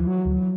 Mm-hmm.